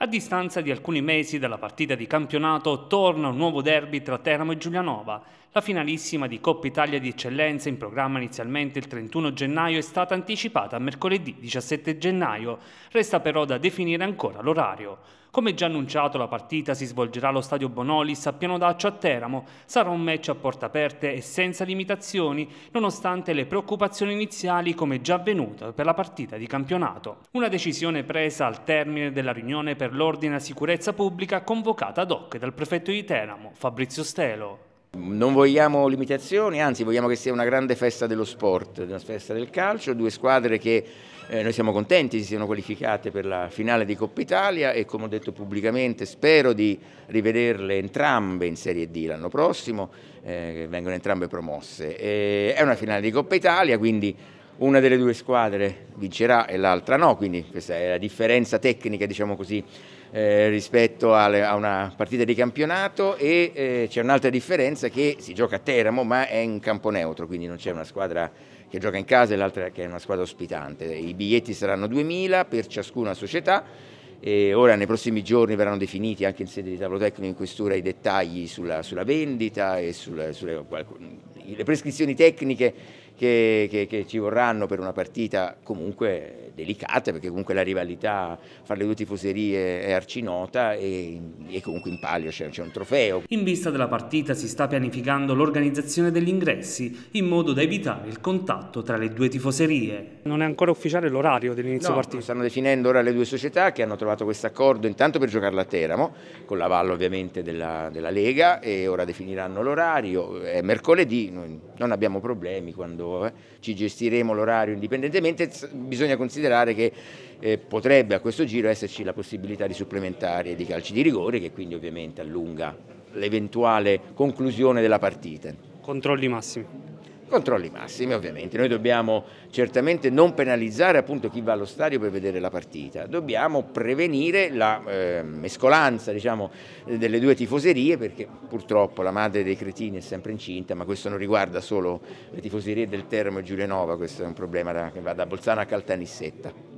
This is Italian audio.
A distanza di alcuni mesi dalla partita di campionato torna un nuovo derby tra Teramo e Giulianova. La finalissima di Coppa Italia di Eccellenza in programma inizialmente il 31 gennaio è stata anticipata a mercoledì 17 gennaio. Resta però da definire ancora l'orario. Come già annunciato, la partita si svolgerà allo stadio Bonolis a Piano d'Accio a Teramo. Sarà un match a porte aperte e senza limitazioni, nonostante le preoccupazioni iniziali come già avvenuto per la partita di campionato. Una decisione presa al termine della riunione per l'ordine e sicurezza pubblica convocata ad hoc dal prefetto di Teramo, Fabrizio Stelo. Non vogliamo limitazioni, anzi vogliamo che sia una grande festa dello sport, una festa del calcio, due squadre che eh, noi siamo contenti si siano qualificate per la finale di Coppa Italia e come ho detto pubblicamente spero di rivederle entrambe in Serie D l'anno prossimo, eh, che vengono entrambe promosse. E è una finale di Coppa Italia, quindi una delle due squadre vincerà e l'altra no, quindi questa è la differenza tecnica diciamo così, eh, rispetto alle, a una partita di campionato e eh, c'è un'altra differenza che si gioca a Teramo ma è in campo neutro, quindi non c'è una squadra che gioca in casa e l'altra che è una squadra ospitante. I biglietti saranno 2.000 per ciascuna società e ora nei prossimi giorni verranno definiti anche in sede di tavolo tecnico in questura i dettagli sulla, sulla vendita e sulle, sulle le prescrizioni tecniche che, che, che, ci vorranno per una partita comunque delicata, perché comunque la rivalità fra le due tifoserie è arcinota e, e comunque in palio c'è, un trofeo. In vista della partita si sta pianificando l'organizzazione degli ingressi in modo da evitare il contatto tra le due tifoserie. Non è ancora ufficiale l'orario dell'inizio no, partita? stanno definendo ora le due società che hanno trovato questo accordo intanto per giocarla a Teramo, con l'avallo ovviamente della, della Lega e ora definiranno l'orario, è mercoledì, non abbiamo problemi quando eh, ci gestiremo l'orario indipendentemente, bisogna considerare che eh, potrebbe a questo giro esserci la possibilità di supplementari e di calci di rigore che quindi ovviamente allunga l'eventuale conclusione della partita. Controlli massimi. Controlli massimi ovviamente, noi dobbiamo certamente non penalizzare appunto chi va allo stadio per vedere la partita, dobbiamo prevenire la eh, mescolanza diciamo, delle due tifoserie perché purtroppo la madre dei cretini è sempre incinta ma questo non riguarda solo le tifoserie del Termo e Giulianova, questo è un problema da, che va da Bolzano a Caltanissetta.